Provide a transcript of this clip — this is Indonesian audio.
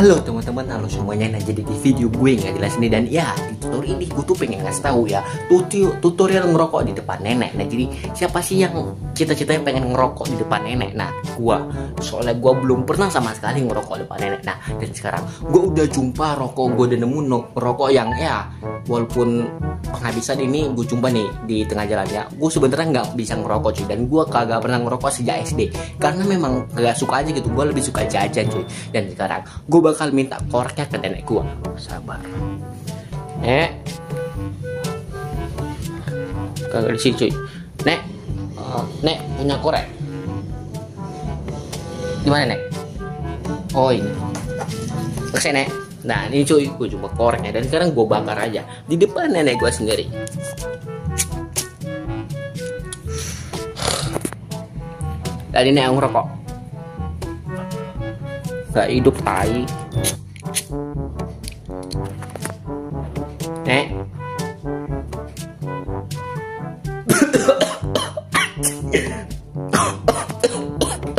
Halo teman-teman, halo semuanya. Nah jadi di video gue nggak jelas ini dan ya tutorial ini gue tuh pengen ngasih tahu ya tutorial, ngerokok di depan nenek. Nah jadi siapa sih yang cita-citanya pengen ngerokok di depan nenek? Nah gue soalnya gue belum pernah sama sekali ngerokok di depan nenek. Nah dan sekarang gue udah jumpa rokok gue udah nemu rokok yang ya walaupun penghabisan ini gue jumpa nih di tengah jalan ya. Gue sebenarnya nggak bisa ngerokok cuy dan gue kagak pernah ngerokok sejak SD karena memang gak suka aja gitu. Gue lebih suka jajan cuy. Dan sekarang gue bakal minta koreknya ke nenek gue sabar nek kagak di sini cuy nek nek punya korek di mana nek oh ini. Ke sini nek nah ini cuy. Gue coba koreknya dan sekarang gue bakar aja. Di depan nenek gue sendiri. Ini yang ngerokok. Gak hidup tai Yeah.